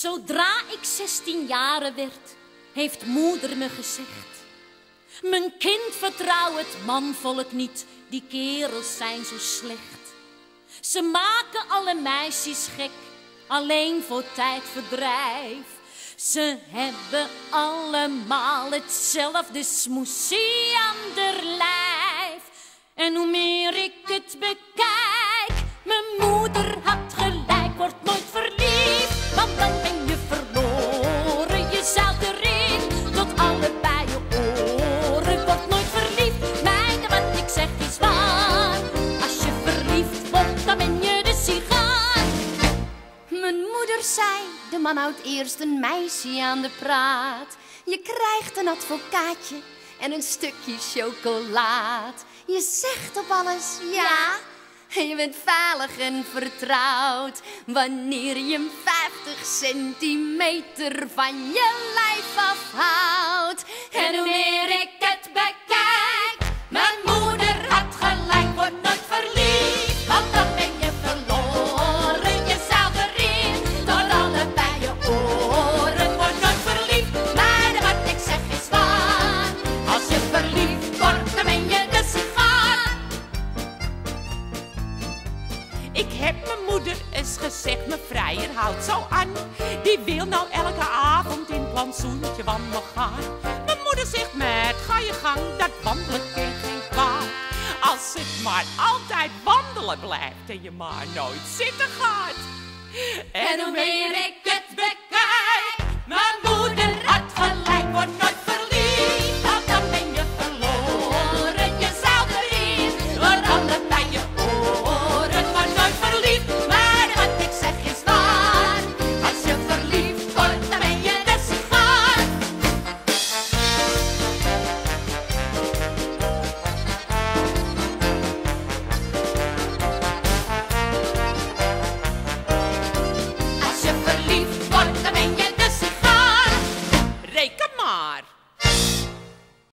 Zodra ik 16 jaren werd, heeft moeder me gezegd. Mijn kind vertrouw het manvolk niet, die kerels zijn zo slecht. Ze maken alle meisjes gek, alleen voor tijdverdrijf. Ze hebben allemaal hetzelfde smoesie aan der lijf. En hoe meer ik het bekijk, ben je de sigaar. Mijn moeder zei, de man houdt eerst een meisje aan de praat. Je krijgt een advocaatje en een stukje chocolaat. Je zegt op alles ja. En je bent veilig en vertrouwd wanneer je hem 50 centimeter van je lijf afhoudt. Ik heb mijn moeder eens gezegd, mijn vrijer houdt zo aan. Die wil nou elke avond in het plantsoentje wandelen gaan. Mijn moeder zegt, met ga je gang, dat wandelen kent geen kwaad. Als het maar altijd wandelen blijft en je maar nooit zitten gaat. En meer